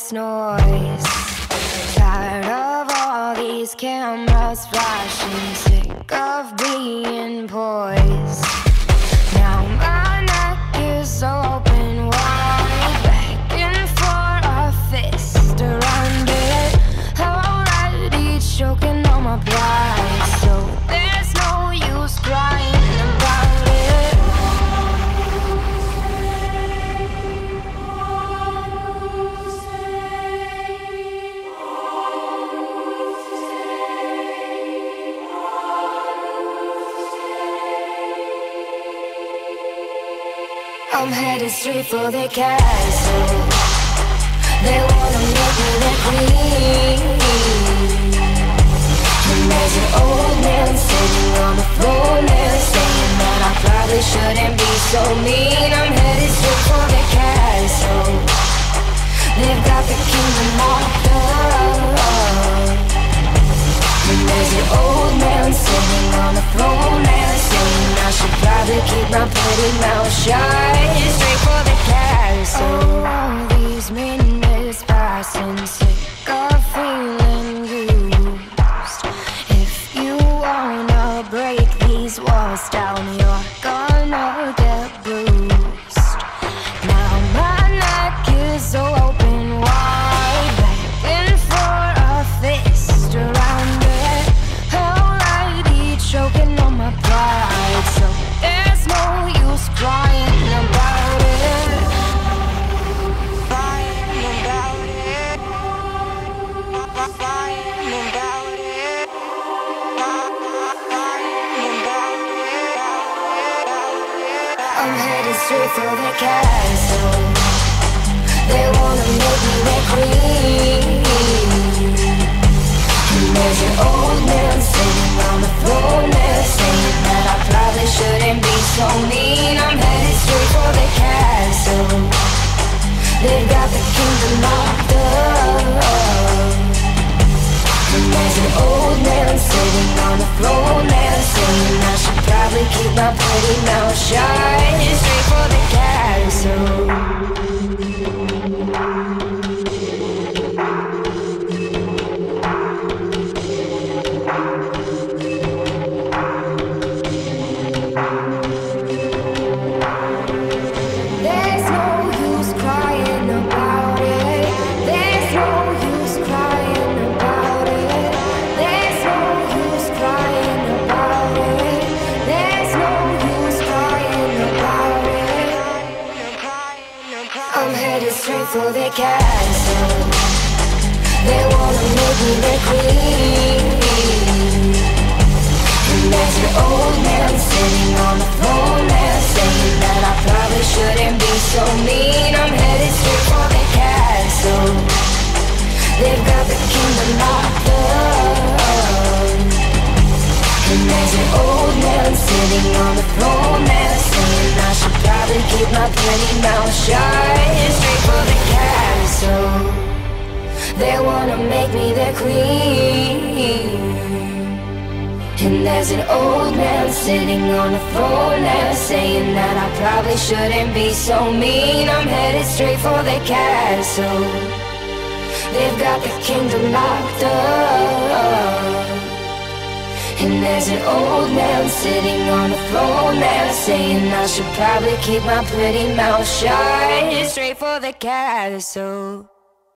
this noise. Tired of all these cameras flashing, sick of being poised. I'm headed straight for the castle. They wanna make me their queen. There's an old man sitting on the throne there saying that I probably shouldn't be so mean. I'm headed straight for the castle. They've got the kingdom locked up. And there's an old man sitting on the throne probably keep my pretty mouth shut. Straight for the castle All these minutes passing I'm headed straight for the castle. They wanna make me their queen. And there's an old man sitting on the throne Saying that I probably shouldn't be so mean. I'm headed straight for the castle. They've got the kingdom locked up keep my pretty mouth shut for the castle. They wanna make me their queen. My pretty shut Straight for the castle They wanna make me their queen. And there's an old man sitting on the throne there Saying that I probably shouldn't be so mean. I'm headed straight for the castle. They've got the kingdom locked up. And there's an old man sitting Saying I should probably keep my pretty mouth shut. Straight for the castle